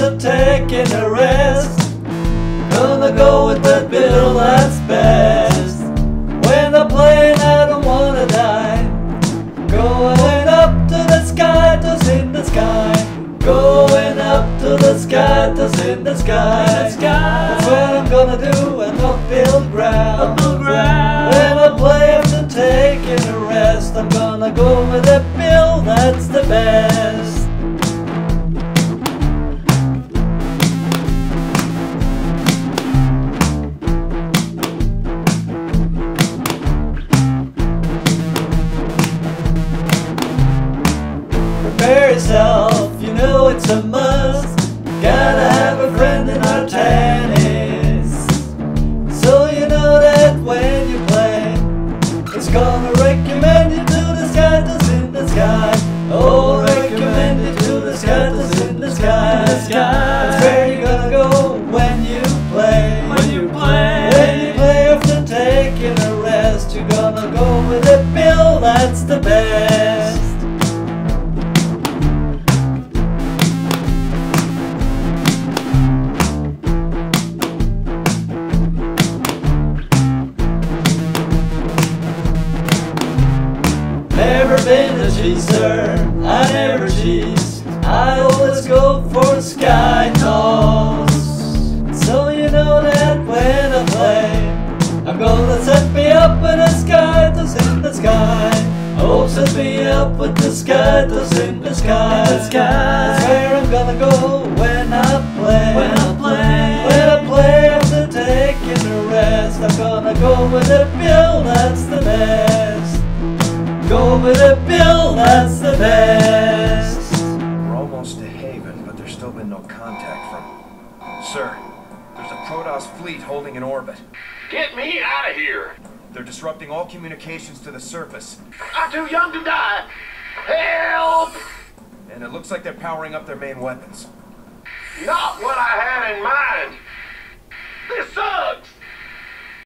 after taking a rest. Gonna go with the bill that's best. When I'm playing, I don't wanna die. Going up to the skytoss in the sky. Going up to the skytoss in the sky. That's what I'm gonna do, and not build ground. When I play after taking a rest, I'm gonna go with the Yourself, you know it's a must. Gotta have a friend in Artanis. So you know that when you play, it's gonna recommend you to the sky, in the sky. Oh, recommend you to the sky, in the sky. That's where you're gonna go when you play. When you play. When you play after taking a rest, you're gonna go with a bill that's the best. A cheeser, I never cheese. I always go for the sky toss. So you know that when I play, I'm gonna set me up in the skytoss in the sky. Oh, set me up with the skytoss in the sky. sky That's where I'm gonna go when I play. When I play. When I play after taking a rest, I'm gonna go with a bill that's the best. Go with a bill that's the best. We're almost to Haven, but there's still been no contact from. Sir, there's a Protoss fleet holding in orbit. Get me out of here! They're disrupting all communications to the surface, I'm too young to die! Help! and it looks like they're powering up their main weapons. Not what I had in mind! This sucks!